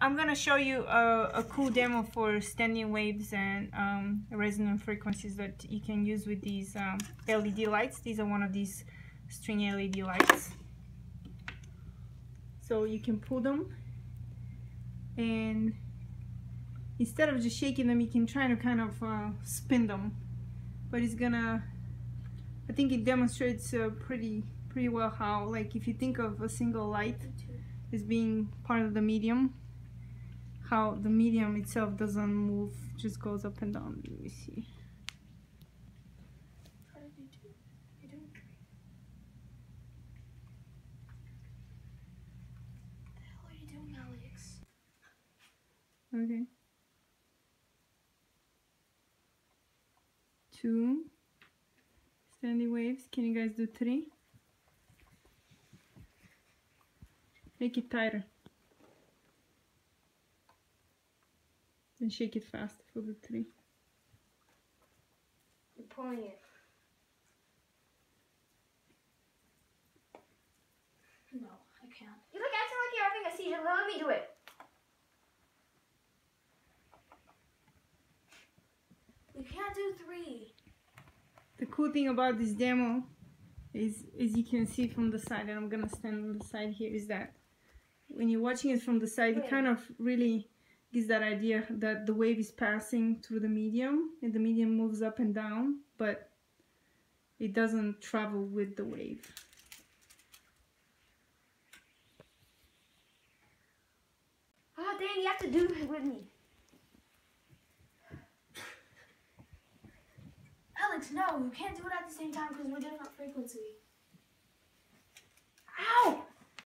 I'm gonna show you a, a, cool demo for standing waves and um, resonant frequencies that you can use with these um, LED lights. These are one of these string LED lights. So you can pull them and instead of just shaking them you can try to kind of uh, spin them but it's gonna I think it demonstrates uh, pretty pretty well how like if you think of a single light as being part of the medium how the medium itself doesn't move just goes up and down let me see How did you do it? What the hell are you doing, Alex? Okay. Two standing waves. Can you guys do three? Make it tighter. And shake it fast for the three. You're pulling it. No, I can't. You look acting like you're having a seizure. Let me do it. You can't do three. The cool thing about this demo is, as you can see from the side, and I'm gonna stand on the side here, is that when you're watching it from the side, it kind of really gives that idea that the wave is passing through the medium, and the medium moves up and down, but it doesn't travel with the wave. Ah, oh, Dan, you have to do it with me. Alex, no, you can't do it at the same time because we're different frequency.